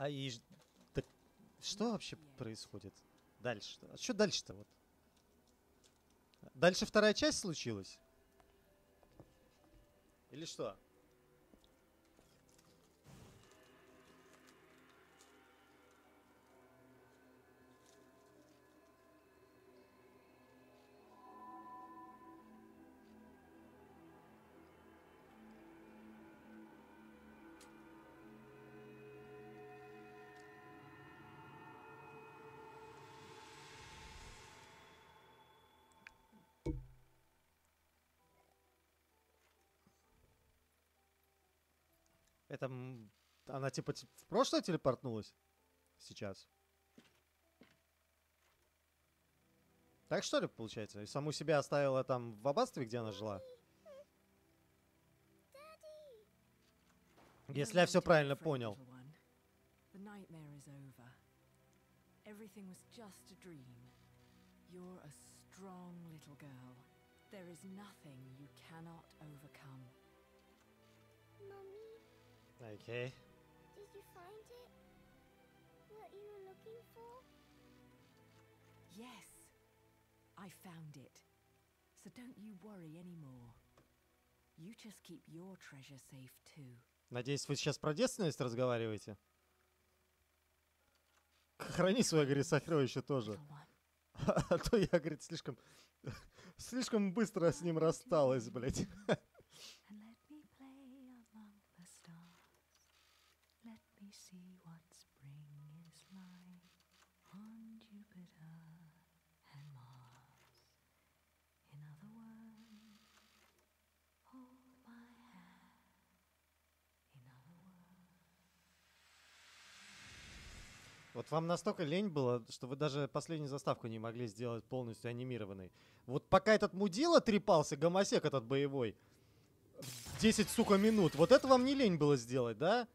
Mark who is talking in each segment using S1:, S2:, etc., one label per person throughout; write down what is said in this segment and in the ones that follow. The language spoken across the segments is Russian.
S1: А и... Так что вообще происходит? Дальше. А что дальше-то вот? Дальше вторая часть случилась? Или что? Это она типа в прошлое телепортнулась? Сейчас. Так что ли получается? И саму себя оставила там в аббатстве, где она жила? Если я все правильно понял.
S2: Everything was just a dream. You're a strong little girl. There is nothing you cannot overcome.
S3: Mommy,
S1: Окей.
S3: did you find it? What you were looking for?
S2: Yes, I found it. So don't you worry anymore. You just keep your treasure safe too.
S1: Надеюсь, вы сейчас про девственность разговариваете? Храни свое, говорит, сокровище тоже. А то я, говорит, слишком... Слишком быстро с ним рассталась, блядь. вам настолько лень было, что вы даже последнюю заставку не могли сделать полностью анимированной. Вот пока этот мудила трепался, гомосек этот боевой, 10, сука, минут, вот это вам не лень было сделать, да?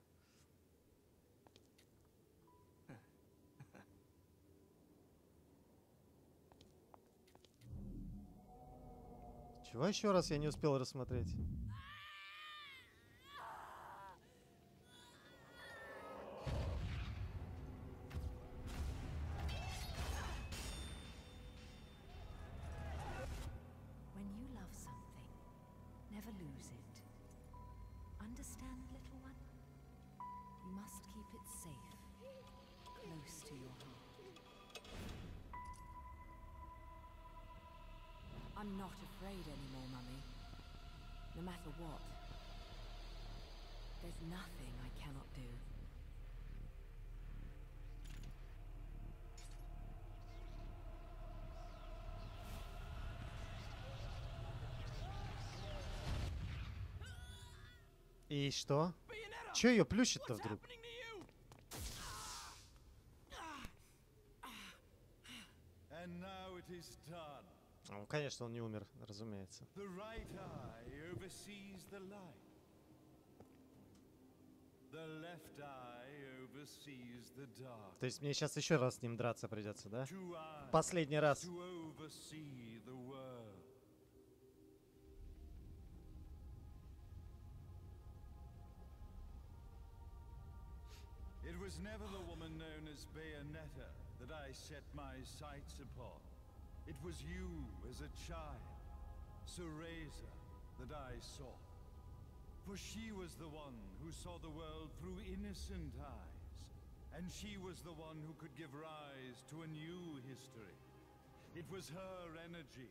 S1: Чего еще раз я не успел рассмотреть?
S2: I'm not afraid anymore, Mummy. No matter what. There's nothing I cannot do.
S1: И что? Че ее плющит-то вдруг?
S4: And now it is done.
S1: Ну, конечно, он не умер, разумеется.
S4: The right eye oversees the light. The left eye oversees the dark.
S1: То есть мне сейчас еще раз с ним драться придется, да? Последний раз.
S4: It was never the woman known as Bayonetta that I set my sights upon. It was you as a child, Cereza, that I sought. For she was the one who saw the world through innocent eyes, and she was the one who could give rise to a new history. It was her energy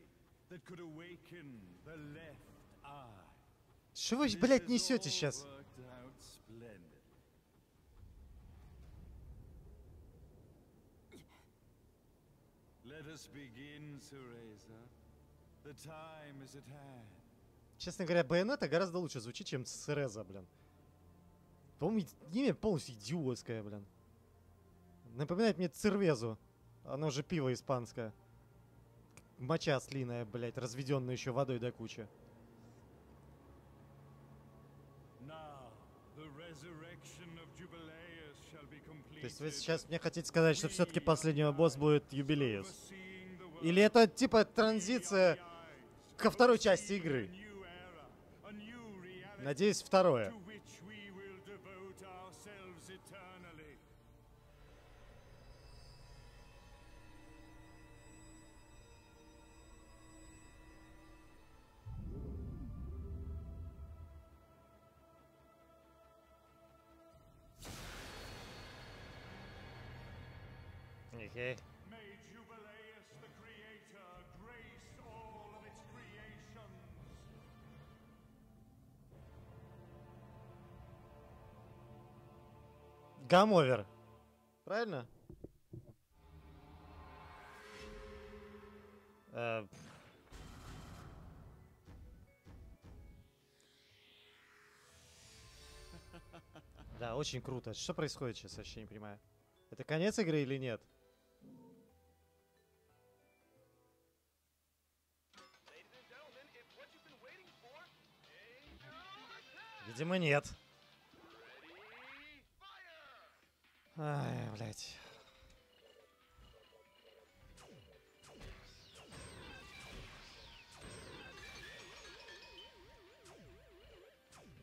S4: that could awaken the left eye.
S1: Что вы,
S4: This
S1: блядь,
S4: has
S1: несете
S4: all
S1: сейчас? Честно говоря, Байонета гораздо лучше звучит, чем Цереза, блин. По-моему, имя полностью идиотское, блин. Напоминает мне Цервезу. Оно же пиво испанское. Моча слиная, блядь, разведенная еще водой до кучи.
S4: Now, the resurrection of Jubileus shall be completed.
S1: То есть вы сейчас мне хотите сказать, что все-таки последний босс будет Юбилеус? Или это типа транзиция ко второй части игры? Надеюсь, второе.
S4: Creations.
S1: Гамовер. Правильно? Э, Да, очень круто. Что происходит сейчас, вообще не понимаю. Это конец игры или нет? Видимо, нет. Ай, блядь.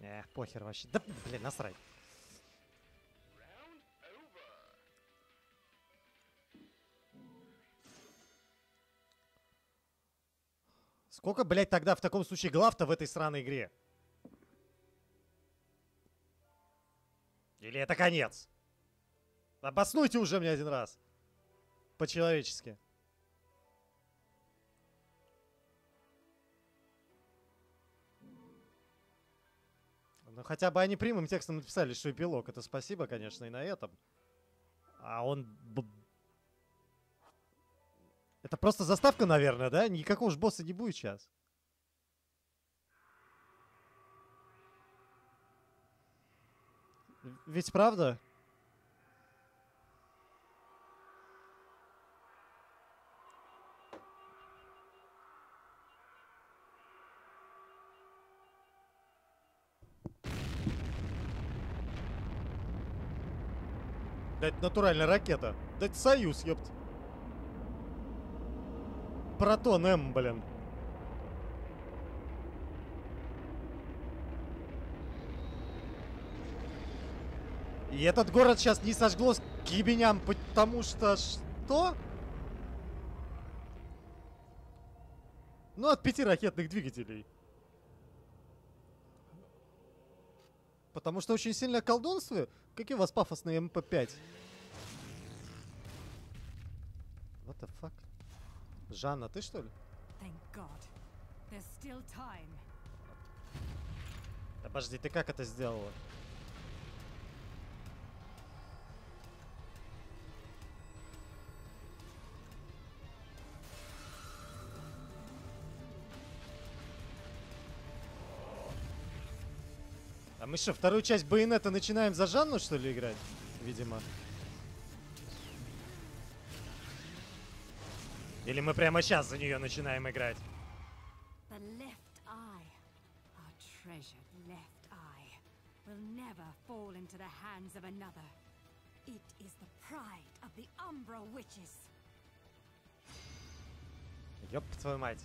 S1: Эх, похер вообще. Да, блин, насрать. Сколько, блядь, тогда в таком случае глав-то в этой сраной игре? Или это конец? Обоснуйте уже мне один раз. По-человечески. Ну, хотя бы они прямым текстом написали, что эпилог. Это спасибо, конечно, и на этом. А он... Это просто заставка, наверное, да? Никакого ж босса не будет сейчас. Ведь правда? Да это натуральная ракета. Да это Союз, ёпт. Протон М, блин. И этот город сейчас не сожгло с к ебеням, потому что что? Ну, от пяти ракетных двигателей. Потому что очень сильное колдунство. Какие у вас пафосные МП-5? What the fuck? Жанна, ты что ли? Подожди, ты как это сделала? Мы что, вторую часть Байонета начинаем за Жанну, что ли, играть? Видимо. Или мы прямо сейчас за нее начинаем играть?
S2: The left eye, our treasured left eye, will never fall into the hands of another. It is the pride of the Umbra Witches.
S1: Ёб твою мать.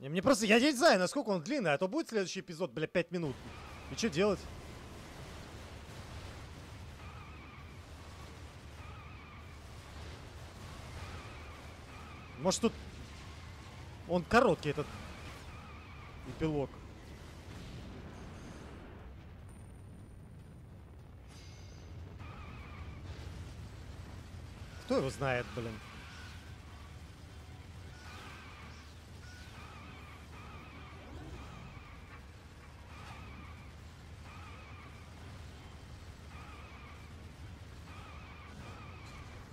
S1: Не, мне просто, я не знаю, насколько он длинный, а то будет следующий эпизод, бля, 5 минут. И что делать? Может тут... Он короткий, этот эпилог. Кто его знает, блин?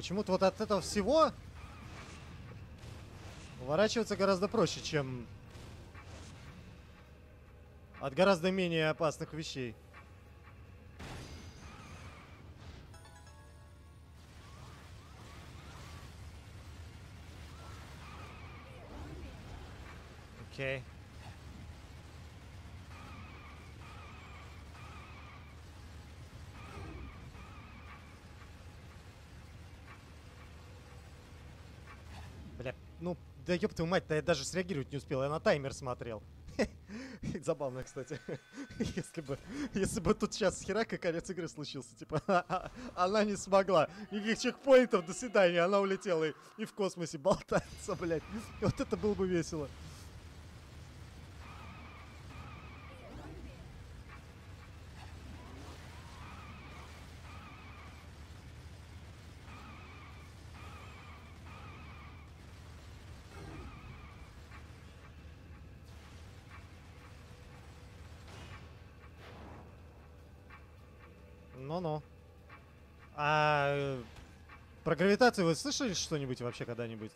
S1: Почему-то вот от этого всего уворачиваться гораздо проще, чем от гораздо менее опасных вещей. Окей. Бля, да ёб твою мать, да я даже среагировать не успел, я на таймер смотрел. Забавно, кстати. если бы, если бы тут сейчас херака конец игры случился, типа, она не смогла. Никаких чекпоинтов, до свидания, она улетела и, и в космосе болтается, блядь. Вот это было бы весело. Ну-ну. А э, про гравитацию вы слышали что-нибудь вообще когда-нибудь?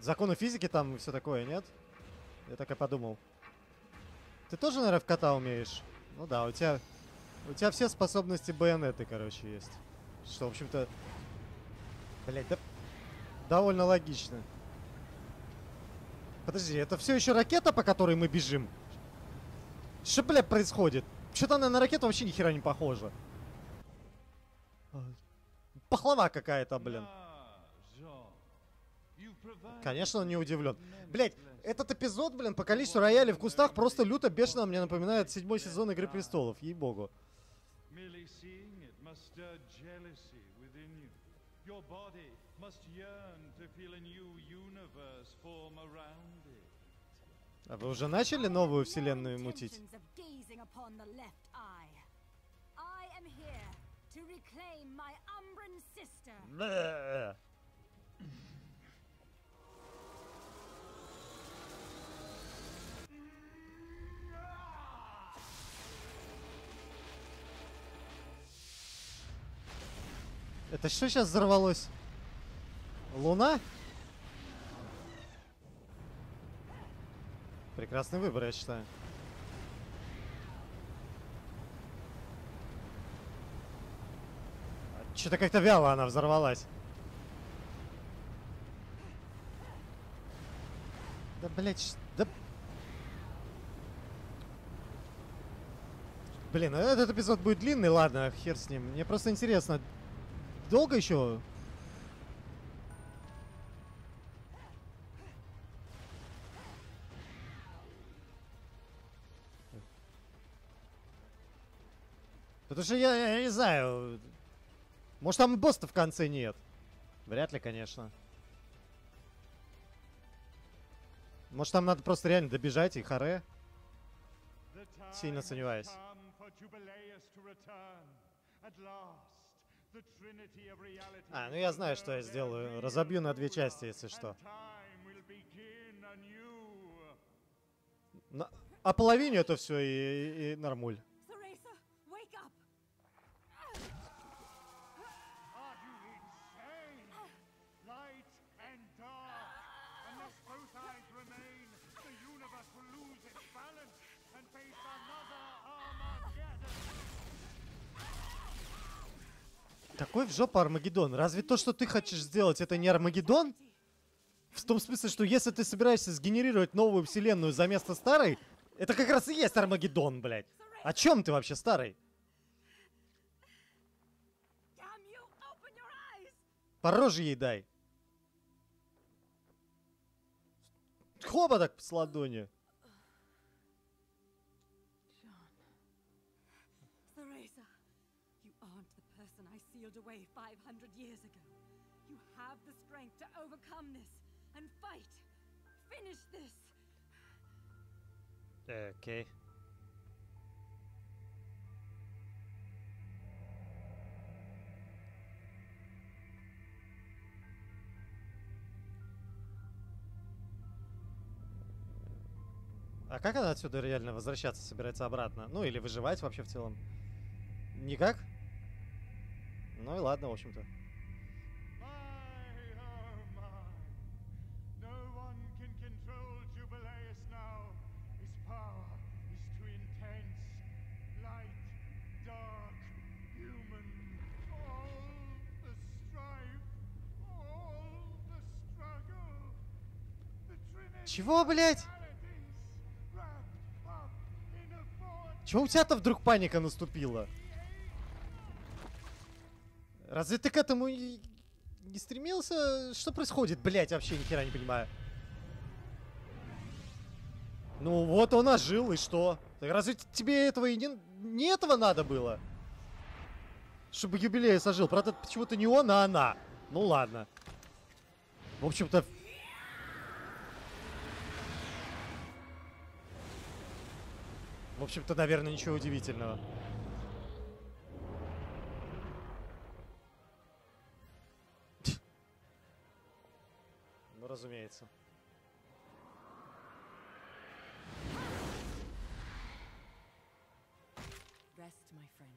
S1: Законы физики там и все такое, нет? Я так и подумал. Ты тоже, наверное, в кота умеешь? Ну да, у тебя... У тебя все способности байонеты, короче, есть. Что, в общем-то... Блять, да... Довольно логично. Подожди, это все еще ракета, по которой мы бежим? Что, блядь, происходит? Что-то она на ракету вообще ни хера не похожа. Пахлава какая-то, блин. Конечно, он не удивлен. Блять, этот эпизод, блин, по количеству роялей в кустах просто люто бешено мне напоминает седьмой сезон Игры Престолов, ей-богу.
S4: Merely seeing it must stir jealousy within you. Your body must yearn to feel a new universe form around it.
S1: А вы уже начали новую вселенную мутить?
S2: To reclaim my Umbran sister.
S1: Это что сейчас взорвалось? Луна? Прекрасный выбор, я считаю. Что-то как-то вяло она взорвалась. Да, блядь, да... Блин, ну этот эпизод будет длинный, ладно, хер с ним. Мне просто интересно, долго еще? Потому что я, я не знаю, может там и босса в конце нет? Вряд ли, конечно. Может там надо просто реально добежать и харе? Сильно сомневаюсь. А, ну я знаю, что я сделаю. Разобью на две части, если что. На... А половине это все и, и нормуль. Какой в жопу Армагеддон? Разве то, что ты хочешь сделать, это не Армагеддон? В том смысле, что если ты собираешься сгенерировать новую вселенную за место старой, это как раз и есть Армагеддон, блядь. О чем ты вообще, старый? По роже ей дай. Хоба так с ладони.
S2: Away 500 years ago. You have the strength to overcome this and fight. Finish this.
S1: Окей. А как она отсюда реально возвращаться собирается обратно? Ну или выживать вообще в целом? Никак? Ну и ладно, в общем-то.
S4: Oh
S1: Чего, блядь? Чего у тебя-то вдруг паника наступила? Разве ты к этому и не стремился? Что происходит, блять, вообще ни хера не понимаю. Ну вот он ожил, и что? Так разве тебе этого и не, не этого надо было? Чтобы юбилей сожил. Правда, почему-то не он, а она. Ну ладно. В общем-то... В общем-то, наверное, ничего удивительного. Разумеется.
S2: rest, my friend.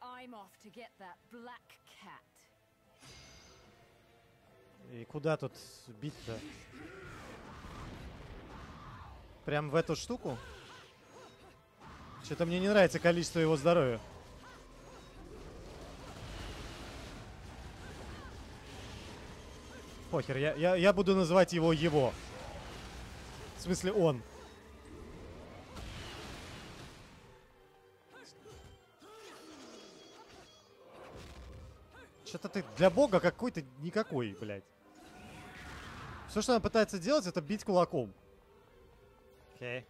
S2: I'm off to get that black cat.
S1: И куда тут бить-то? Прям в эту штуку? Что-то мне не нравится количество его здоровья. Похер, я, я, я буду называть его его. В смысле он. Что-то ты для бога какой-то никакой, блядь. Все, что она пытается делать, это бить кулаком. Окей.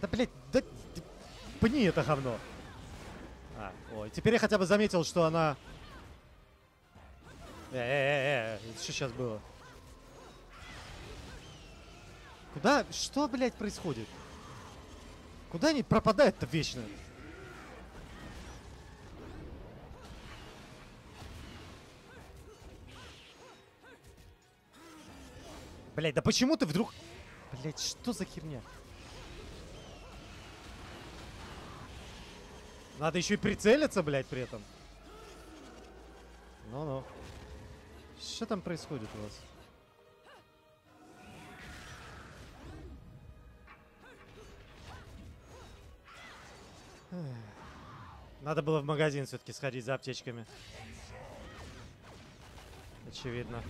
S1: Да, блядь, да... Пни это говно. А, ой, теперь я хотя бы заметил, что она... Э-э-э, что сейчас было? Куда? Что, блядь, происходит? Куда они пропадают-то вечно? Блядь, да почему ты вдруг... Блядь, что за херня? Надо еще и прицелиться, блядь, при этом. Ну-ну. Что там происходит у вас? Надо было в магазин все-таки сходить за аптечками. Очевидно.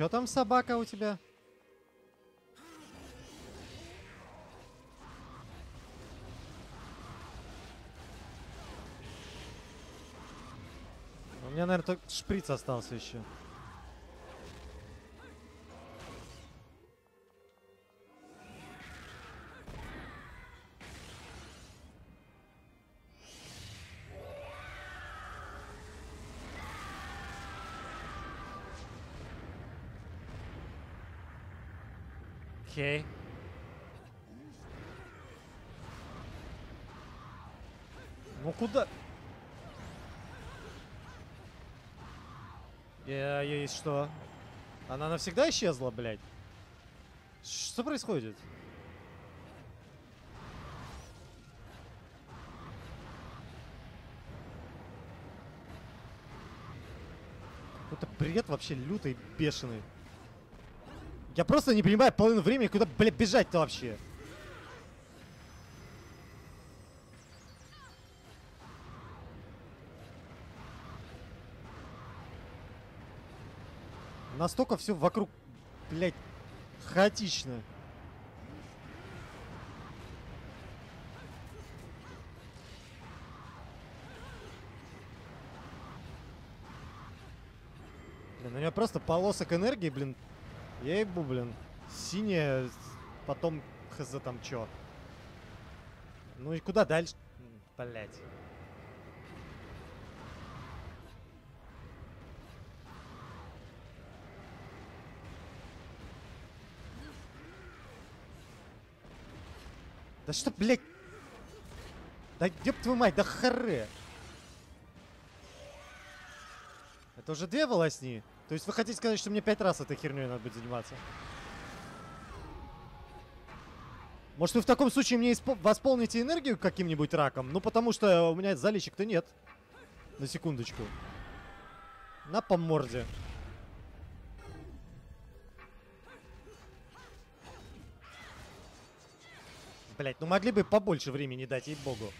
S1: Чё там собака у тебя? У меня, наверное, только шприц остался еще. Что? Она навсегда исчезла, блядь? Что происходит? Это бред вообще лютый, бешеный. Я просто не понимаю половину времени, куда, блядь, бежать-то вообще. Настолько все вокруг, блядь, хаотично. Блин, у меня просто полосок энергии, блин, я ебу, блин. Синяя, потом хз там чё. Ну и куда дальше? Блять. Да что, блядь? Да ёб твою мать, да харе. Это уже две волосни? То есть вы хотите сказать, что мне пять раз этой херней надо будет заниматься? Может, вы в таком случае мне восполните энергию каким-нибудь раком? Ну, потому что у меня заличек-то нет. На секундочку. На по морде. Блять, ну могли бы побольше времени дать, ей-богу.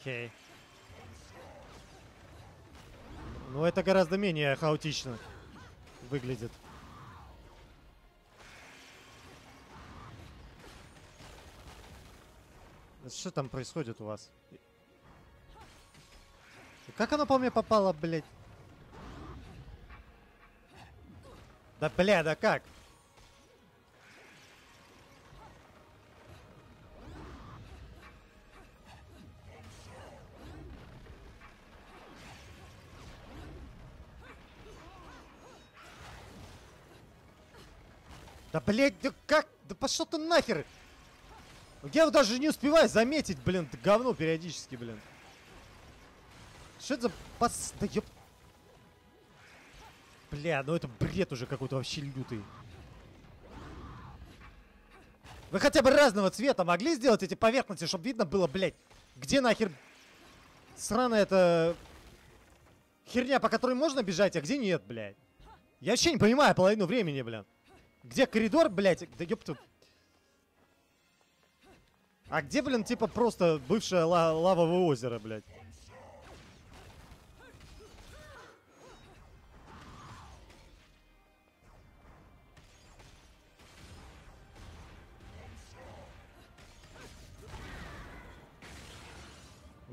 S1: Окей. Ну, это гораздо менее хаотично выглядит. Что там происходит у вас? Как оно по мне попало, блядь? Да бля, да как? Да блять, да как? Да пошел ты нахер! Я даже не успеваю заметить, блин, говно периодически, блин. Что это за пас... Да ёп... Бля, ну это бред уже какой-то вообще лютый. Вы хотя бы разного цвета могли сделать эти поверхности, чтобы видно было, блядь, где нахер сраная эта херня, по которой можно бежать, а где нет, блядь. Я вообще не понимаю половину времени, блядь. Где коридор, блядь? Да ёпту. А где, блин, типа просто бывшее ла лавовое озеро, блядь?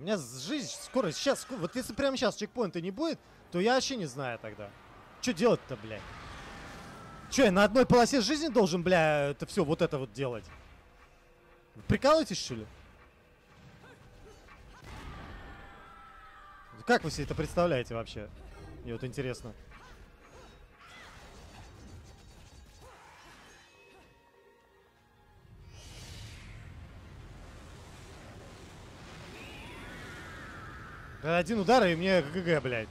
S1: Меня жизнь скоро, сейчас, вот если прямо сейчас чекпоинта не будет, то я вообще не знаю тогда. Что делать-то, блядь? Че, я на одной полосе жизни должен, бля, это все вот это вот делать? Прикалываетесь, что ли? Как вы себе это представляете вообще? Мне вот интересно. Один удар, и мне ГГ, блядь.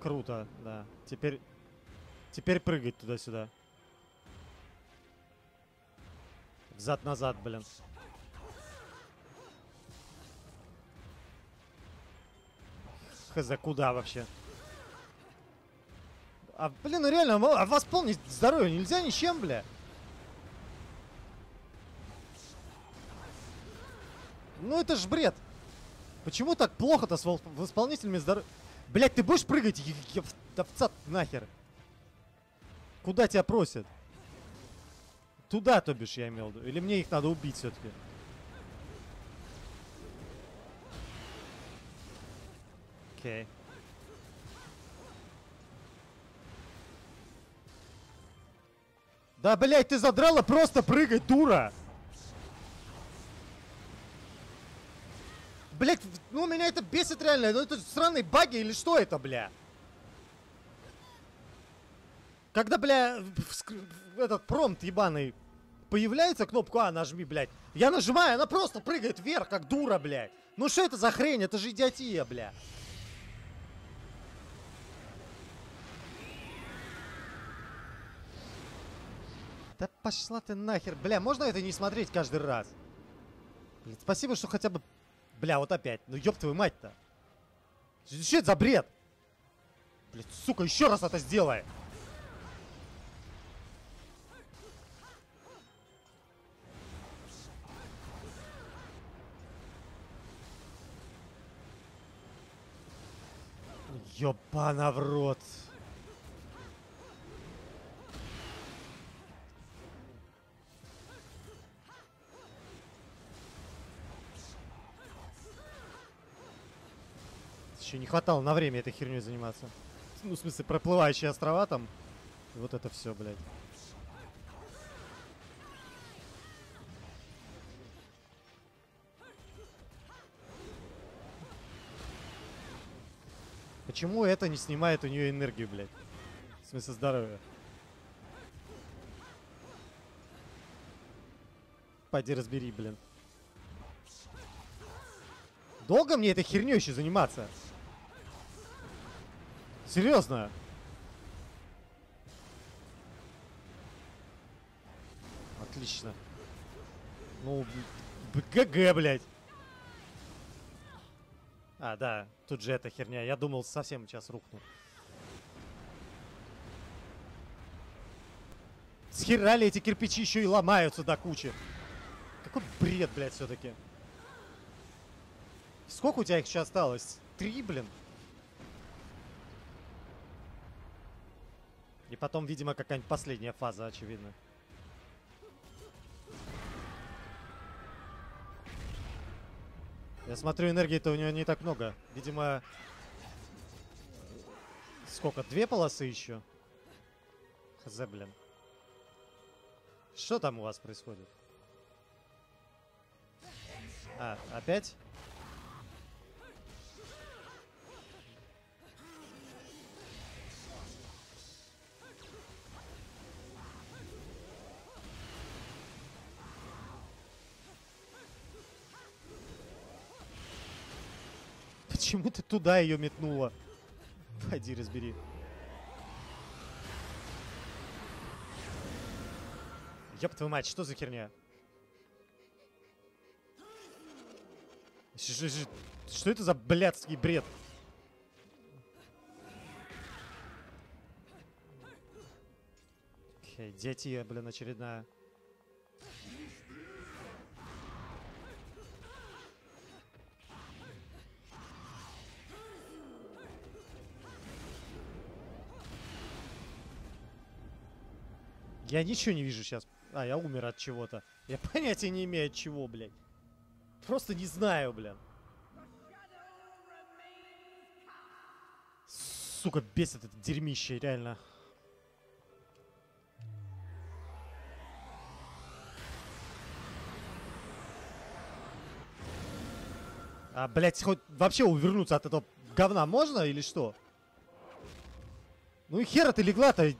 S1: Круто, да. Теперь... Теперь прыгать туда-сюда. Взад-назад, блин. Хз, куда вообще? А, блин, ну реально, мо- а восполнить здоровье нельзя ничем, бля? Ну это ж бред. Почему так плохо-то с восполнителями здоровья? Блять, ты будешь прыгать? Цат нахер. Куда тебя просят? Туда, то бишь, я имел в виду. Или мне их надо убить все-таки? Окей. Да, блять, ты задрала просто прыгать, дура! Блять, ну меня это бесит реально. Ну это сраные баги или что это, бля? Когда, бля, этот промпт ебаный появляется кнопку А, нажми, блядь. Я нажимаю, она просто прыгает вверх, как дура, блядь. Ну что это за хрень? Это же идиотия, бля. Да пошла ты нахер. Бля, можно это не смотреть каждый раз? Блин, спасибо, что хотя бы... Бля, вот опять. Ну ёб твою мать-то. Что это за бред? Блядь, сука, еще раз это сделай. Ёбана в рот. Еще не хватало на время этой херней заниматься. Ну, в смысле, проплывающие острова там. И вот это все, блядь. Почему это не снимает у нее энергию, блядь? В смысле здоровья. Пойди разбери, блин. Долго мне этой херней еще заниматься? Серьезно? Отлично. Ну, б- ГГ, блядь. А, да, тут же эта херня. Я думал, совсем сейчас рухну. Схерали эти кирпичи еще и ломаются до кучи. Какой бред, блядь, все-таки. Сколько у тебя их еще осталось? Три, блин? И потом, видимо, какая-нибудь последняя фаза, очевидно. Я смотрю, энергии-то у него не так много. Видимо... Сколько? Две полосы еще? Хз, блин. Что там у вас происходит? А, опять? Почему ты туда ее метнула? Пойди разбери. Ёб твою мать, что за херня? Что это за блядский бред? Окей, дети, блин, очередная. Я ничего не вижу сейчас. А, я умер от чего-то. Я понятия не имею от чего, блядь. Просто не знаю, блин. Сука, бесит это дерьмище, реально. А, блядь, хоть вообще увернуться от этого говна можно или что? Ну и хера ты легла-то.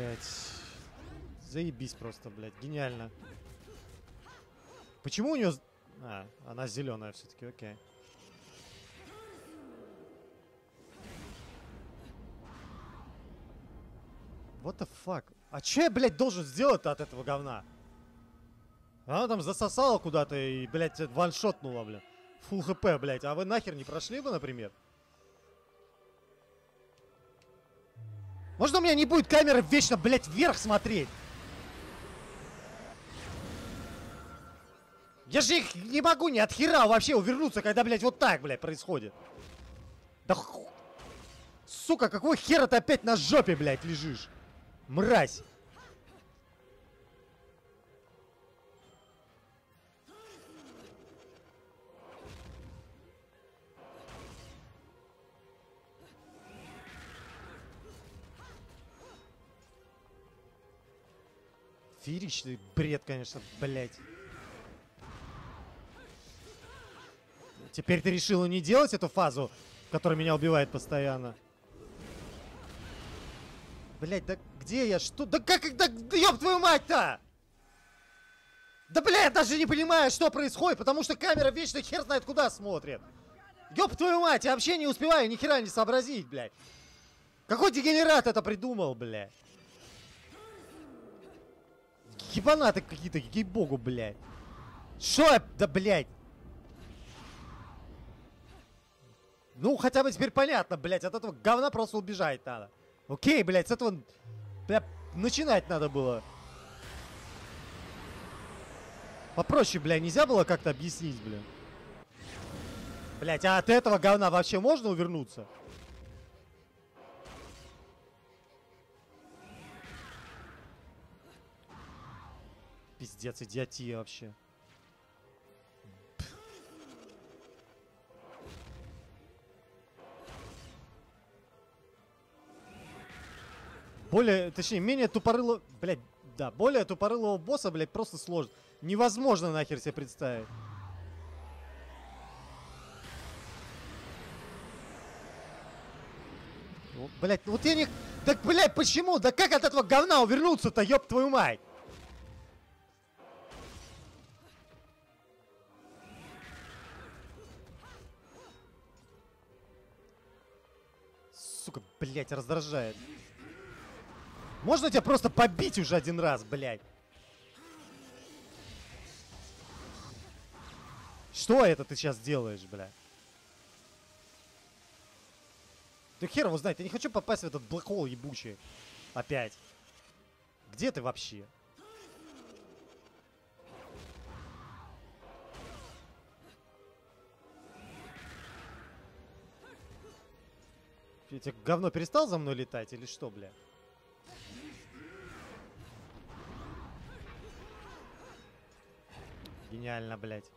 S1: Эх, Блядь. Заебись просто, блядь. Гениально. Почему у нее... А, она зеленая все-таки, окей. What the fuck? А че я, блядь, должен сделать-то от этого говна? Она там засосала куда-то и, блядь, ваншотнула, блядь. Фул хп, блядь. А вы нахер не прошли бы, например? Можно у меня не будет камеры вечно, блядь, вверх смотреть? Я же их не могу ни от хера вообще увернуться, когда, блядь, вот так, блядь, происходит. Да ху... Сука, какого хера ты опять на жопе, блядь, лежишь? Мразь. Фееричный бред, конечно, блядь. Теперь ты решила не делать эту фазу, которая меня убивает постоянно. Блять, да где я? Что? Да как? Да, да ёб твою мать-то! Да, бля, я даже не понимаю, что происходит, потому что камера вечно хер знает куда смотрит. Ёб твою мать, я вообще не успеваю ни хера не сообразить, блядь. Какой дегенерат это придумал, блядь? Ебанаты какие-то, ей-богу, блядь. Шо я, да, блядь. Ну, хотя бы теперь понятно, блядь, от этого говна просто убежать надо. Окей, блядь, с этого, бля, начинать надо было. Попроще, бля, нельзя было как-то объяснить, бля. Блять, а от этого говна вообще можно увернуться? Пиздец, идиотия вообще. Более, точнее, менее тупорылого... Блядь, да, более тупорылого босса, блядь, просто сложно. Невозможно нахер себе представить. Ну, Блять, вот я не... Да, блядь, почему? Да как от этого говна увернуться-то, ёб твою мать? Сука, блядь, раздражает. Можно тебя просто побить уже один раз, блядь? Что это ты сейчас делаешь, блядь? Да хер его знает, я не хочу попасть в этот блэкхол ебучий. Опять. Где ты вообще? Эти говно перестал за мной летать или что, бля? Гениально. Блядь,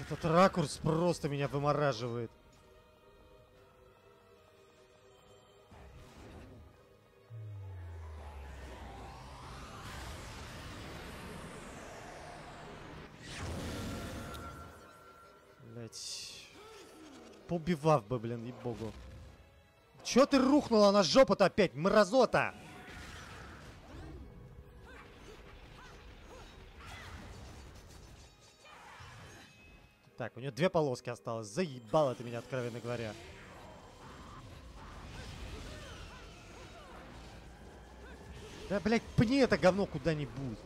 S1: Этот ракурс просто меня вымораживает. Поубивав бы, блин, ей-богу. Чё ты рухнула на жопу-то опять, мразота? Так, у нее две полоски осталось. Заебало ты меня, откровенно говоря. Да, блядь, пни это говно куда-нибудь.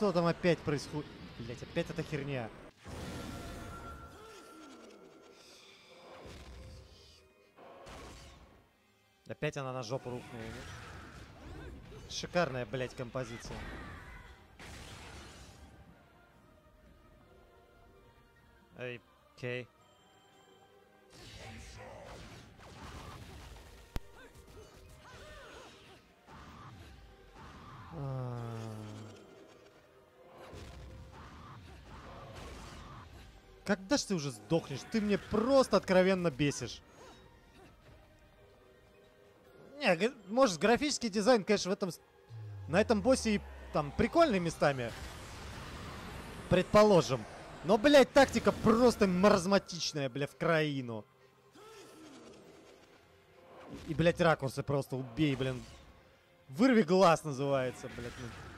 S1: Что там опять происходит? Блять, опять эта херня. Опять она на жопу рухнула. ну. Шикарная, блять, композиция. Эй, окей. А. Когда ж ты уже сдохнешь? Ты мне просто откровенно бесишь. Не, может, графический дизайн, конечно, в этом... На этом боссе и там прикольный местами. Предположим. Но, блядь, тактика просто маразматичная, бля, в краину. И, блядь, ракурсы просто убей, блин. Вырви глаз называется, блядь.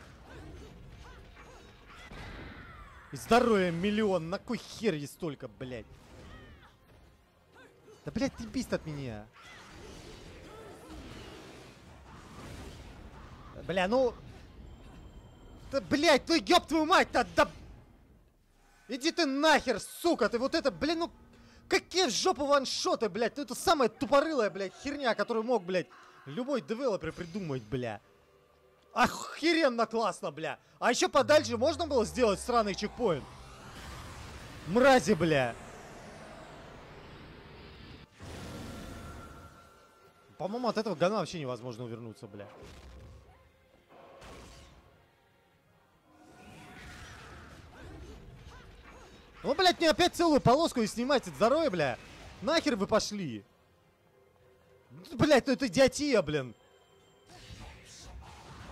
S1: И здоровья миллион. На кой хер есть столько, блядь? Да, блядь, ты бест от меня. Бля, ну... Да, блядь, ну ёб твою мать-то, да... Иди ты нахер, сука, ты вот это, блин, ну... Какие в жопу ваншоты, блядь? Ну это самая тупорылая, блядь, херня, которую мог, блядь, любой девелопер придумать, бля. Охеренно классно, бля. А еще подальше можно было сделать сраный чекпоинт? Мрази, бля. По-моему, от этого говна вообще невозможно увернуться, бля. Ну, блядь, мне опять целую полоску и снимать от здоровья, бля. Нахер вы пошли? Блядь, ну это идиотия, блин.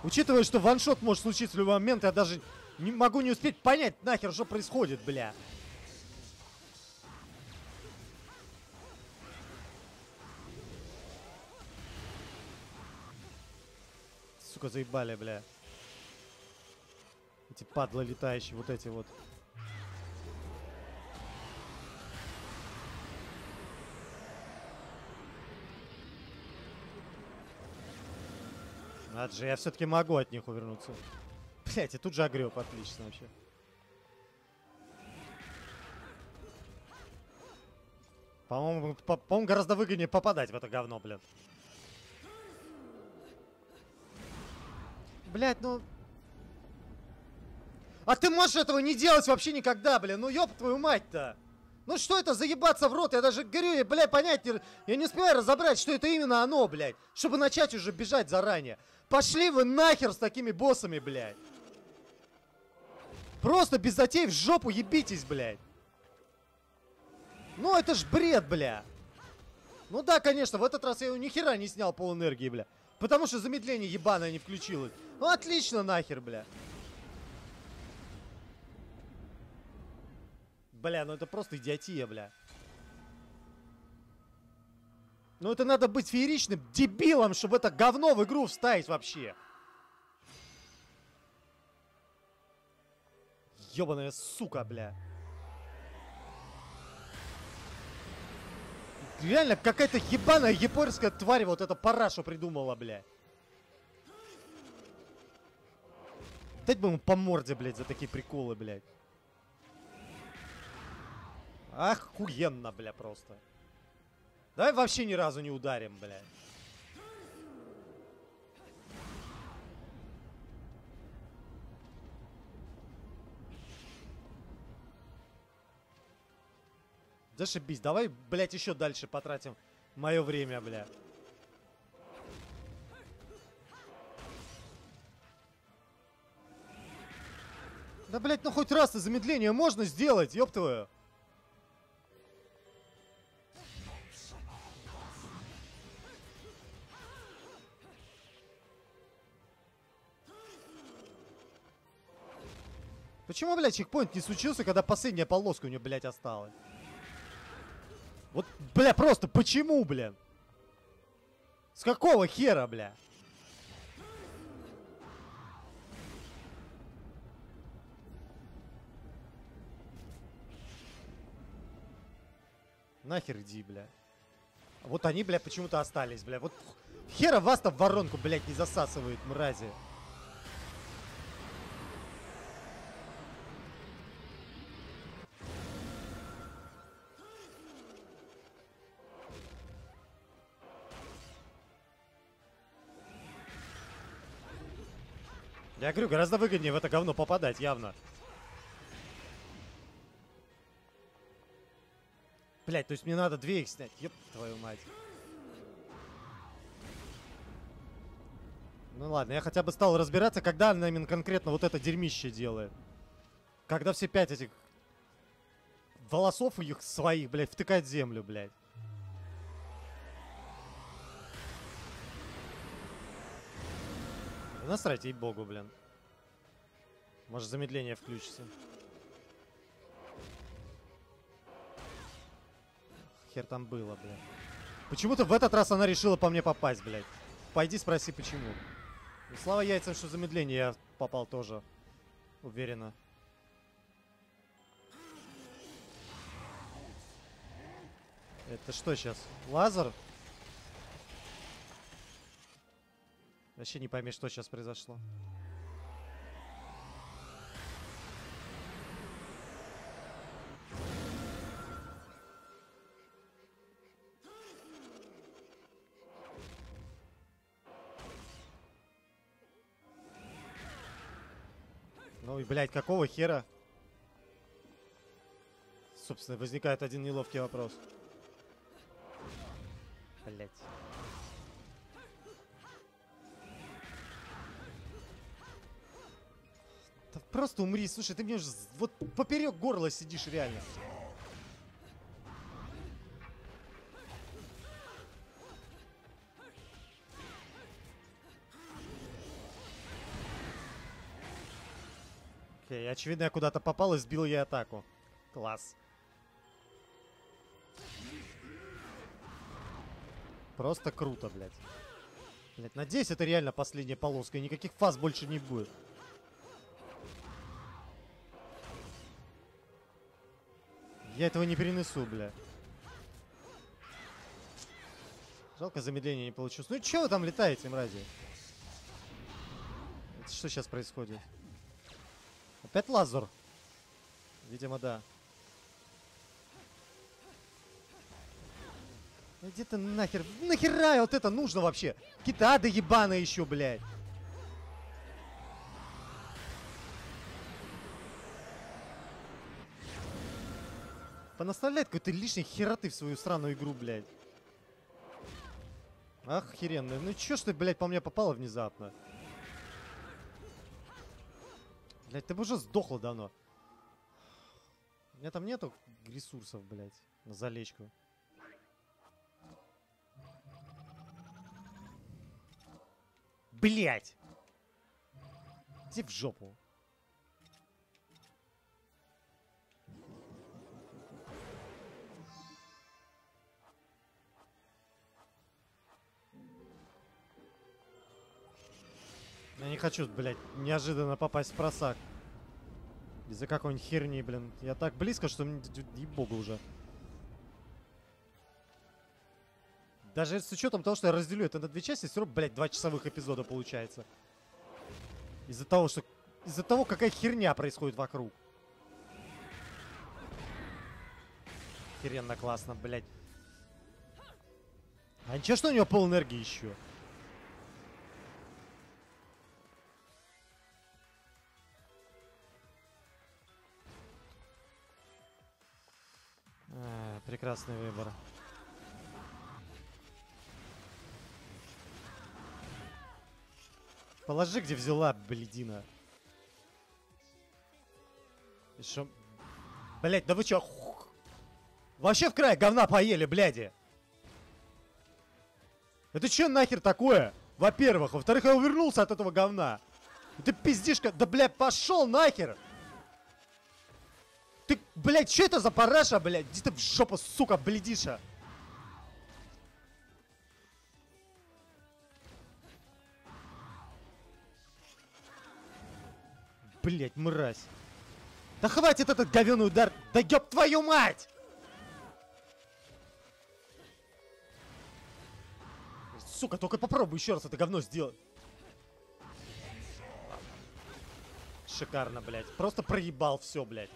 S1: Учитывая, что ваншот может случиться в любой момент, я даже не могу не успеть понять нахер, что происходит, бля. Сука, заебали, бля. Эти падлы летающие, вот эти вот. Надо же, я все-таки могу от них увернуться. Блять, и тут же огреб, отлично вообще. По-моему, по- по-моему, гораздо выгоднее попадать в это говно, блин. Блять, ну... А ты можешь этого не делать вообще никогда, блин. Ну ёб твою мать-то. Ну что это заебаться в рот? Я даже говорю, я, блядь, понять. Я не успеваю разобрать, что это именно оно, блядь. Чтобы начать уже бежать заранее. Пошли вы нахер с такими боссами, блядь. Просто без затей в жопу ебитесь, блядь. Ну это ж бред, бля. Ну да, конечно, в этот раз я его ни хера не снял пол энергии, бля. Потому что замедление ебаное не включилось. Ну отлично нахер, бля. Бля, ну это просто идиотия, бля. Ну это надо быть фееричным дебилом, чтобы это говно в игру вставить вообще. Ёбаная сука, бля. Реально, какая-то ебаная японская тварь вот эта парашу придумала, бля. Дать бы ему по морде, блядь, за такие приколы, блядь. Охуенно, бля, просто. Давай вообще ни разу не ударим, бля. Зашибись, давай, блядь, еще дальше потратим мое время, бля. Да, блядь, ну хоть раз-то замедление можно сделать, ёб твою. Почему, блядь, чекпоинт не случился, когда последняя полоска у него, блядь, осталась? Вот, бля, просто почему, блин? С какого хера, бля? Нахер иди, бля. Вот они, бля, почему-то остались, бля. Вот хера вас-то в воронку, блядь, не засасывает, мрази. Я говорю, гораздо выгоднее в это говно попадать, явно. Блять, то есть мне надо две их снять. Ёб твою мать. Ну ладно, я хотя бы стал разбираться, когда она именно конкретно вот это дерьмище делает. Когда все пять этих волосов у их своих, блядь, втыкать в землю, блядь. Насрать, ей богу, блин. Может замедление включится. Хер там было, блядь. Почему-то в этот раз она решила по мне попасть, блядь. Пойди спроси, почему. И слава яйцам, что замедление я попал тоже. Уверенно. Это что сейчас? Лазер? Вообще не пойми, что сейчас произошло. И, блядь, какого хера? Собственно, возникает один неловкий вопрос. Блять. Да просто умри, слушай, ты мне уже вот поперек горла сидишь реально. Очевидно, я куда-то попал и сбил ей атаку. Класс. Просто круто, блядь. Блядь, надеюсь, это реально последняя полоска, и никаких фаз больше не будет. Я этого не перенесу, бля. Жалко, замедление не получилось. Ну и чё вы там летаете, мрази? Это что сейчас происходит? Опять лазер? Видимо, да. Иди ты нахер. Нахера вот это нужно вообще? Какие-то ады ебаные еще, блядь. Понаставлять какой-то лишней хероты в свою сраную игру, блядь. Охеренно. Ну чё ж ты, блядь, по мне попало внезапно? Блядь, ты бы уже сдохла давно. У меня там нету ресурсов, блядь, на залечку. Блять! Иди в жопу. Я не хочу, блядь, неожиданно попасть в просак. Из-за какой-нибудь херни, блин. Я так близко, что мне ей-богу уже. Даже с учетом того, что я разделю это на две части, все равно, блядь, два часовых эпизода получается. Из-за того, что... Из-за того, какая херня происходит вокруг. Херенно классно, блядь. А ничего, что у него пол энергии еще? Прекрасный выбор. Положи, где взяла, блядина. Шо... Блять, да вы чё? Вообще в край говна поели, бляди. Это чё нахер такое? Во-первых. Во-вторых, я увернулся от этого говна. Пиздишь, как... Да, блядь, пошел нахер! Ты, блядь, что это за параша, блядь? Иди ты в жопу, сука, бледиша. Блять, мразь. Да хватит этот говёный удар! Да ёб твою мать! Сука, только попробуй еще раз это говно сделать. Шикарно, блядь. Просто проебал все, блядь.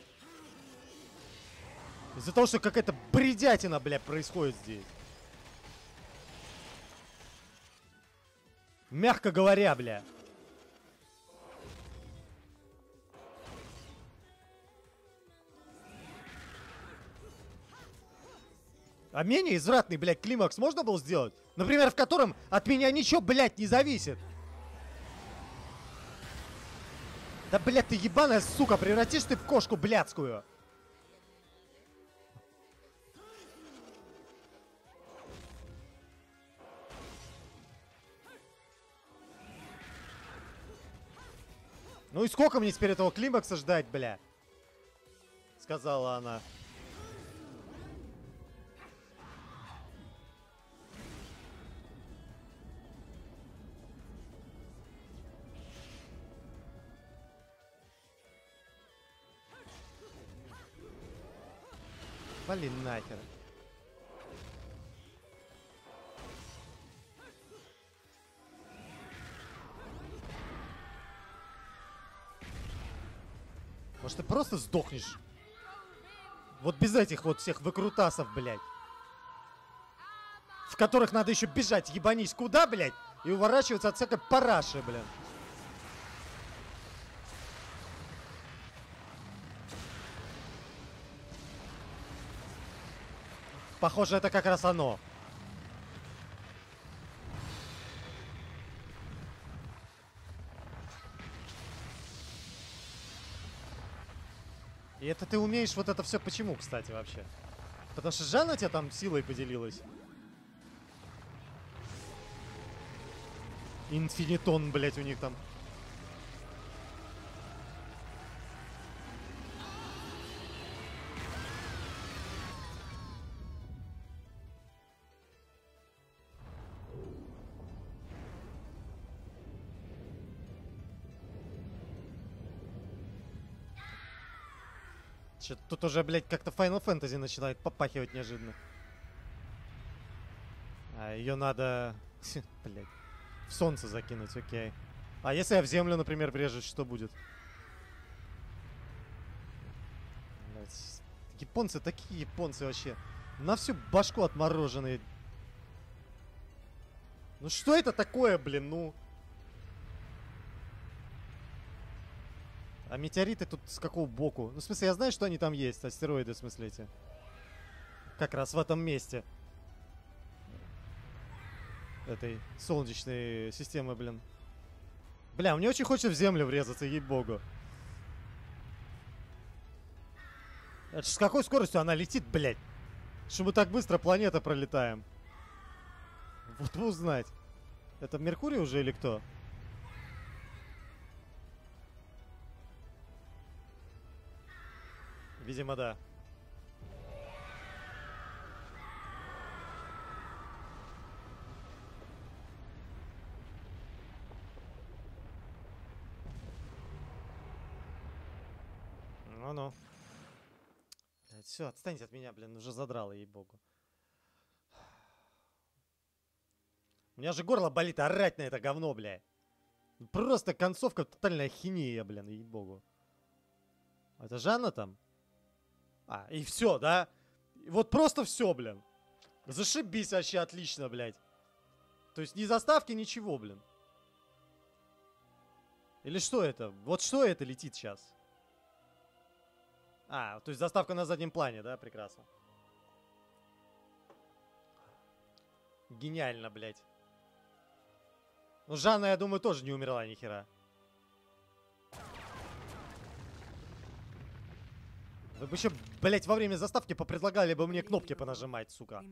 S1: Из-за того, что какая-то бредятина, блядь, происходит здесь. Мягко говоря, бля. А менее извратный, блядь, климакс можно было сделать? Например, в котором от меня ничего, блядь, не зависит. Да, блядь, ты ебаная сука, превратишь ты в кошку блядскую. Ну и сколько мне теперь этого климакса ждать, бля? Сказала она. Вали нахер. Может, ты просто сдохнешь? Вот без этих вот всех выкрутасов, блядь. В которых надо еще бежать, ебанись куда, блядь, и уворачиваться от всякой параши, блядь. Похоже, это как раз оно. И это ты умеешь вот это все почему, кстати, вообще? Потому что Жанна тебя там силой поделилась. Инфинитон, блять, у них там. Тут уже, блядь, как-то Final Fantasy начинает попахивать неожиданно. А ее надо, блядь, в солнце закинуть, окей. А если я в землю, например, врежусь, что будет? Блядь, японцы такие японцы вообще. На всю башку отмороженные. Ну что это такое, блин, ну? А метеориты тут с какого боку? Ну, в смысле, я знаю, что они там есть, астероиды, в смысле эти. Как раз в этом месте. Этой солнечной системы, блин. Бля, мне очень хочется в землю врезаться, ей-богу. С какой скоростью она летит, блядь? Что мы так быстро планета пролетаем? Вот бы узнать. Это Меркурий уже или кто? Видимо, да. Ну-ну. Блядь, все, отстаньте от меня, блин, уже задрало, ей-богу. У меня же горло болит орать на это говно, бля. Просто концовка тотальная хинея, блин, ей-богу. Это Жанна там? А, и все, да? Вот просто все, блин. Зашибись вообще отлично, блядь. То есть ни заставки, ничего, блин. Или что это? Вот что это летит сейчас? А, то есть заставка на заднем плане, да? Прекрасно. Гениально, блядь. Ну, Жанна, я думаю, тоже не умерла ни хера. Вы бы еще, блять, во время заставки попредлагали бы мне кнопки понажимать, сука.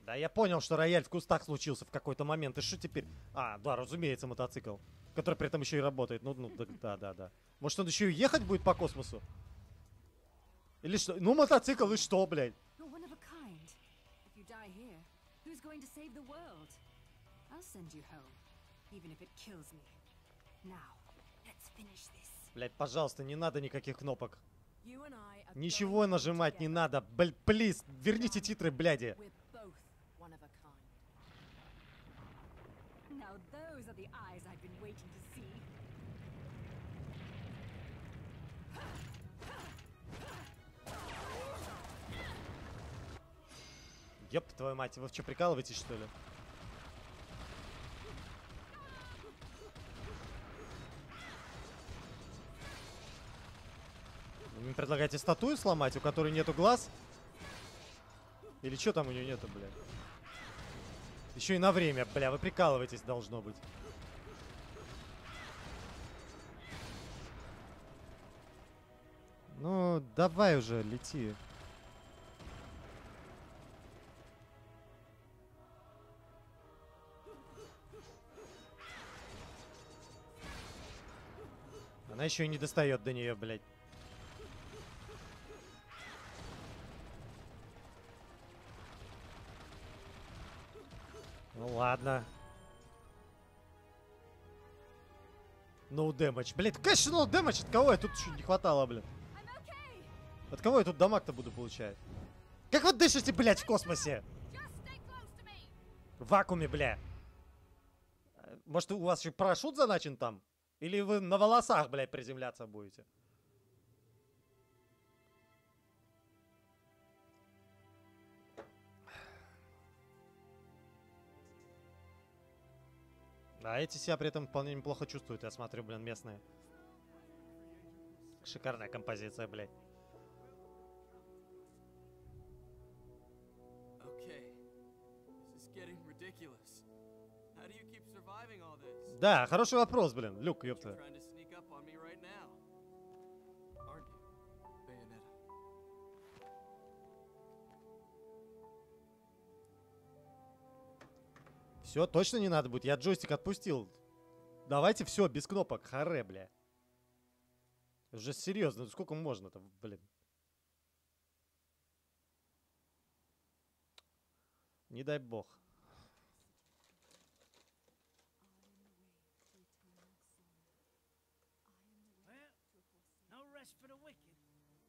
S1: Да я понял, что рояль в кустах случился в какой-то момент. И что теперь? А, да, разумеется, мотоцикл. Который при этом еще и работает. Ну, ну, да, да, да. Может, он еще и ехать будет по космосу? Или что? Ну, мотоцикл, и что, блядь?
S2: Going to save the world? I'll send you home, even if it kills me. Now, let's finish this.
S1: Блядь, пожалуйста, не надо никаких кнопок. Ничего нажимать не надо. Блядь, плиз, верните титры, бляди. Ёб твою мать, вы что, прикалываетесь, что ли? Вы мне предлагаете статую сломать, у которой нету глаз? Или что там у нее нету, блядь? Еще и на время, бля, вы прикалываетесь, должно быть. Ну, давай уже, лети. Она еще и не достает до нее, блядь. Ну ладно. No damage. Блядь, конечно, no damage. От кого я тут еще не хватало, блядь? От кого я тут дамаг-то буду получать? Как вы дышите, блядь, в космосе? В вакууме, бля. Может, у вас еще парашют заначен там? Или вы на волосах, блядь, приземляться будете? А эти себя при этом вполне неплохо чувствуют, я смотрю, блин, местные. Шикарная композиция, блядь. Да, хороший вопрос, блин. Люк, ёпта. Все, точно не надо будет. Я джойстик отпустил. Давайте все, без кнопок. Харе, бля. Уже серьезно, ну сколько можно-то, блин. Не дай бог.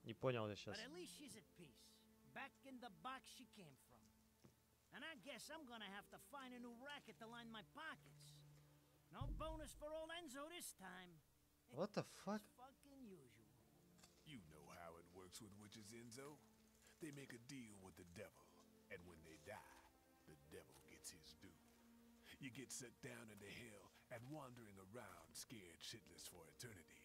S1: Не понял я сейчас.
S5: but at least she's at peace. Back in the box she came from. And I guess I'm gonna have to find a new racket to line my pockets. No bonus for old Enzo this time.
S1: What the fuck?
S5: It's fucking usual.
S6: You know how it works with witches, Enzo. They make a deal with the devil, and when they die, the devil gets his due. You get set down into hell and wandering around scared shitless for eternity.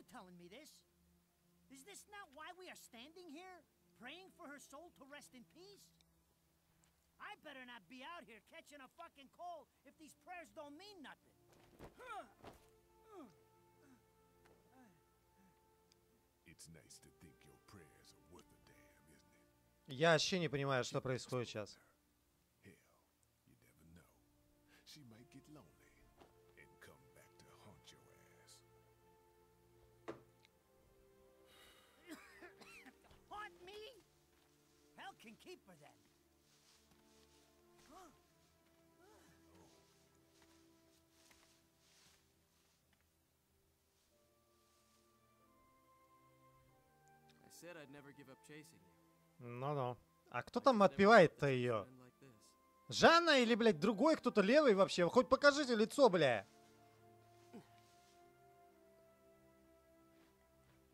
S5: you telling me this? Is this not why we are standing here? Praying for her soul to rest in peace? I better not be out here catching a fucking cold if these prayers don't mean nothing.
S6: It's nice to think your prayers are worth a damn, isn't it?
S1: Я вообще не понимаю, что происходит сейчас.
S6: Hell
S5: can keep her then.
S7: I said I'd never give up chasing you.
S1: Ну-ну. А кто там отпевает-то
S7: this would
S1: ее? Жанна или, блядь, другой кто-то левый вообще? Хоть покажите лицо, бля.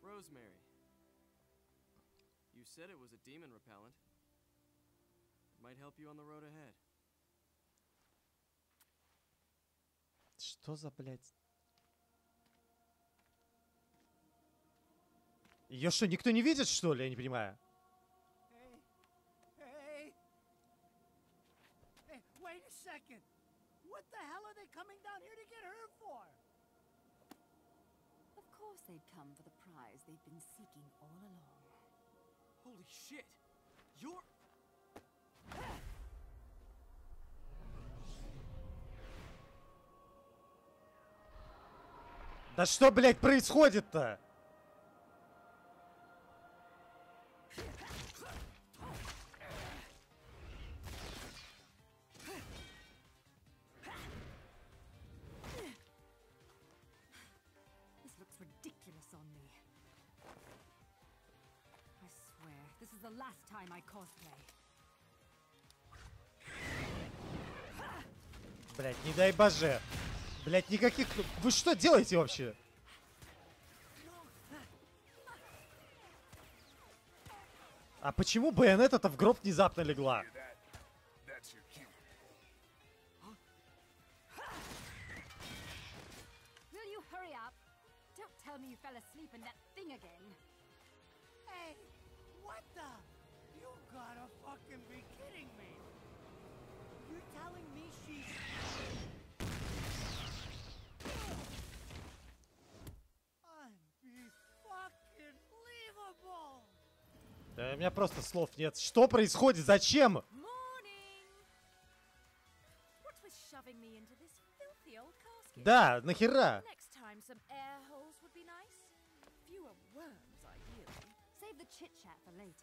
S7: Rosemary. You said it was a demon repellent. Help you on the road ahead.
S1: Что за, блядь? Ее что, никто не видит, что ли? Я не понимаю.
S5: Hey, hey. Hey, wait a second. What the hell are they coming down here to get her for?
S2: Of course they'd come for the prize they've been seeking all along.
S7: Holy shit! You're.
S1: Да что, блядь, происходит-то?
S2: This is the last time I cosplay.
S1: Блядь, не дай боже. Блядь, никаких... Вы что делаете вообще? А почему Байонета-то в гроб внезапно легла?
S5: Hey, what the? You gotta fucking be
S1: Да, у меня просто слов нет. Что происходит? Зачем? Да, нахера?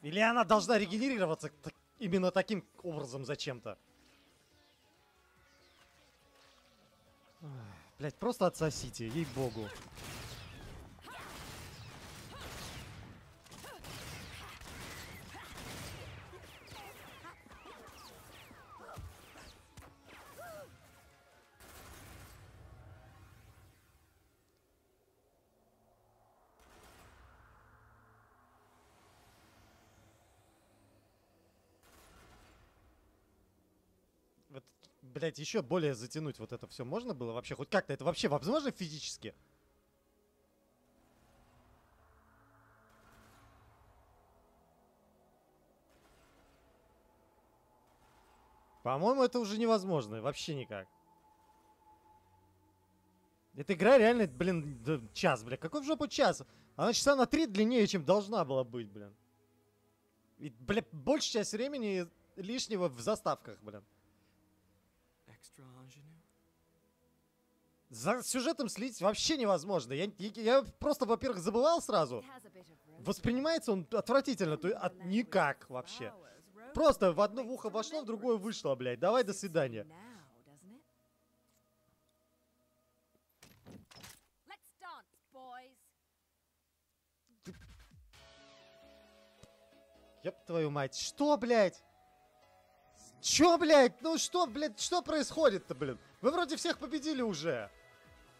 S1: Или она должна регенерироваться именно таким образом зачем-то? Блять, просто отсосите, ей-богу. Вот, блять, еще более затянуть вот это все можно было вообще? Хоть как-то это вообще возможно физически? По-моему, это уже невозможно. Вообще никак. Эта игра реально, блин, час, бля. Какой в жопу час? Она часа на три длиннее, чем должна была быть, блин. И, бля, большая часть времени лишнего в заставках, блин. За сюжетом следить вообще невозможно. Я, я- я просто, во-первых, забывал сразу. Воспринимается он отвратительно, то от никак вообще. Просто в одно ухо вошло, в другое вышло, блядь. Давай, до свидания.
S2: Boys.
S1: Ёб твою мать. Что, блядь? Чё, блядь? Ну что, блядь, что происходит-то, блин? Вы вроде всех победили уже.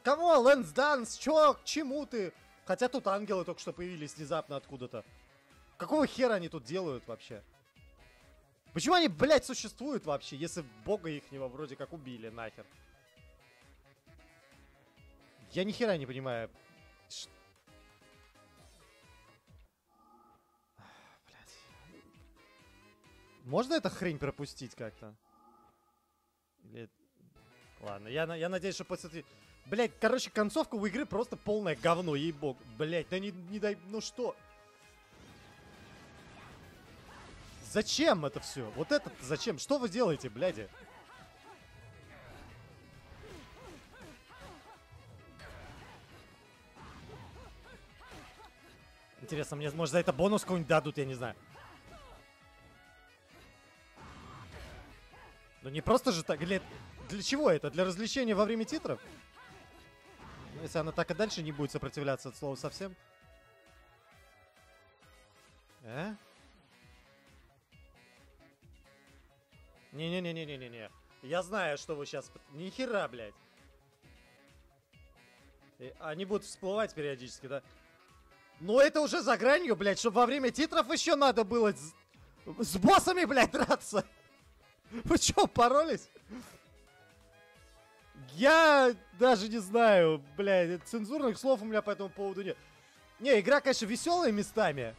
S1: Кого? Лэнс Данс? Чё? К чему ты? Хотя тут ангелы только что появились внезапно откуда-то. Какого хера они тут делают вообще? Почему они, блядь, существуют вообще, если бога ихнего вроде как убили нахер? Я ни хера не понимаю. Ш- Блядь. Можно эта хрень пропустить как-то? Или... Ладно, я, я надеюсь, что после... Блядь, короче, концовка у игры просто полное говно, ей-бог. Блядь, да не, не дай... Ну что? Зачем это все? Вот это зачем? Что вы делаете, бляди? Интересно, мне, может, за это бонус какой-нибудь дадут, я не знаю. Ну не просто же так, для, для чего это? Для развлечения во время титров? Ну, если она так и дальше не будет сопротивляться от слова совсем. Э? Не-не-не-не-не-не-не. Я знаю, что вы сейчас... Ни хера, блядь. И они будут всплывать периодически, да? Но это уже за гранью, блядь, чтобы во время титров еще надо было с, с боссами, блядь, драться. Вы что, поролись? Я даже не знаю, блядь, цензурных слов у меня по этому поводу нет. Не, игра, конечно, веселая местами.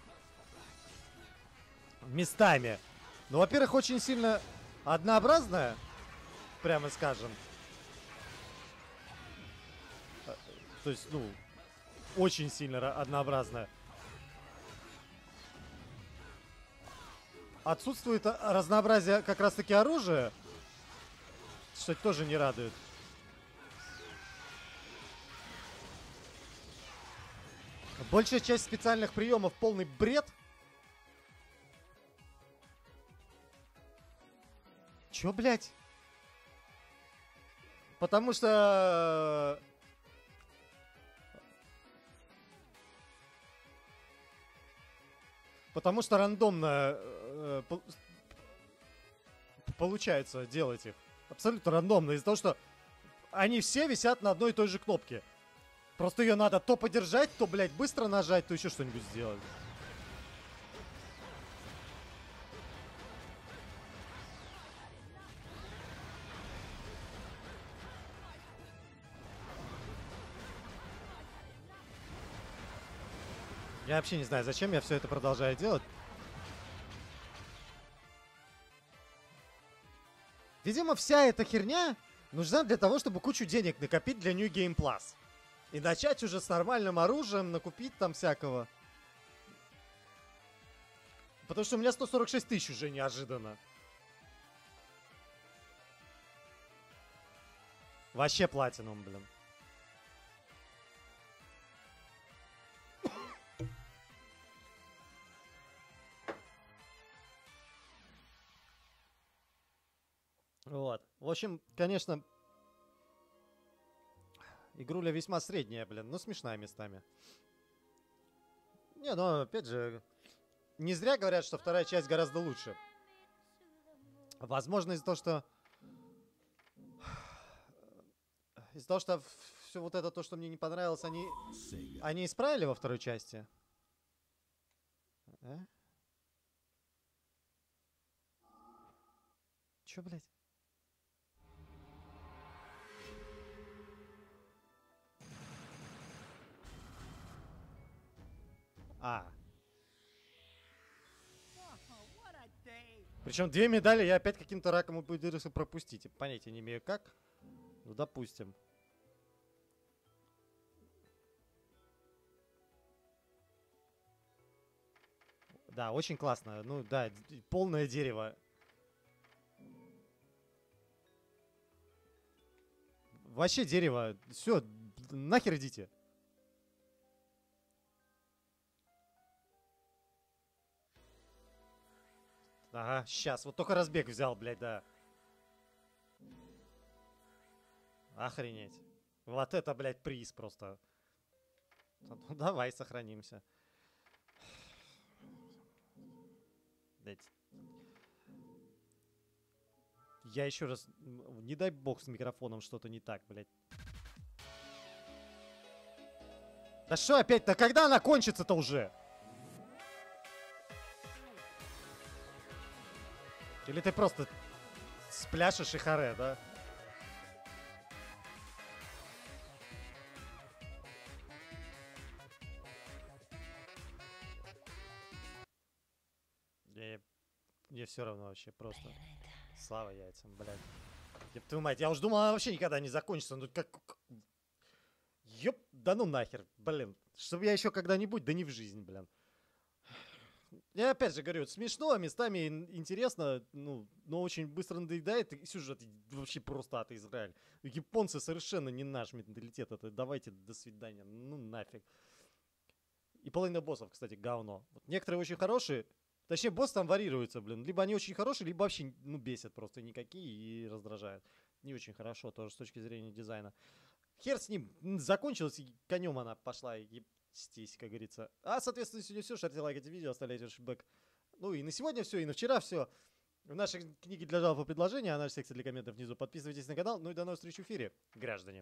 S1: Местами. Но, во-первых, очень сильно однообразная, прямо скажем. Э, То есть, ну, очень сильно ра- однообразная. Отсутствует а, разнообразие как раз-таки оружия, что тоже не радует. Большая часть специальных приемов полный бред. Чё, блядь? Потому что... Потому что рандомно э, пол- получается делать их. Абсолютно рандомно. Из-за того, что они все висят на одной и той же кнопке. Просто ее надо то подержать, то, блядь, быстро нажать, то еще что-нибудь сделать. Я вообще не знаю, зачем я все это продолжаю делать. Видимо, вся эта херня нужна для того, чтобы кучу денег накопить для New Game Plus. И начать уже с нормальным оружием, накупить там всякого. Потому что у меня 146 тысяч уже неожиданно. Вообще платином, блин. Вот. В общем, конечно, игруля весьма средняя, блин, но смешная местами. Не, ну, опять же, не зря говорят, что вторая часть гораздо лучше. Возможно, из-за того, что... Из-за того, что все вот это то, что мне не понравилось, они... Они исправили во второй части? А? Чё, блядь? А. Причем две медали я опять каким-то раком умудрился пропустить. Понятия не имею как. Ну, допустим. Да, очень классно. Ну да, полное дерево. Вообще дерево. Все, нахер идите. Ага, сейчас. Вот только разбег взял, блядь, да. Охренеть. Вот это, блядь, приз просто. Ну, давай сохранимся. Блядь. Я еще раз... Не дай бог с микрофоном что-то не так, блядь. Да что опять-то? Когда она кончится-то уже? Или ты просто спляшешь и харе, да? Я- Мне все равно вообще просто. Слава яйцам, блядь. Ёб твою мать, я уж думал, она вообще никогда не закончится. Ну как... как- Ёп, да ну нахер, блин. Чтобы я еще когда-нибудь, да не в жизнь, блин. Я опять же говорю, смешно, а местами ин- интересно, ну, но очень быстро надоедает, и сюжет вообще просто от Израиль. Японцы совершенно не наш менталитет, это давайте до свидания, ну нафиг. И половина боссов, кстати, говно. Вот некоторые очень хорошие, точнее, боссы там варьируются, блин. Либо они очень хорошие, либо вообще, ну, бесят просто никакие и раздражают. Не очень хорошо тоже с точки зрения дизайна. Хер с ним, м, закончилось, и конем она пошла, ебстись, как говорится. А, соответственно, сегодня все. Шарьте лайк это видео, оставляйте ваш фидбэк. Ну и на сегодня все, и на вчера все. В нашей книге для жалоб и предложений, а наша секция для комментов внизу. Подписывайтесь на канал, ну и до новых встреч в эфире, граждане.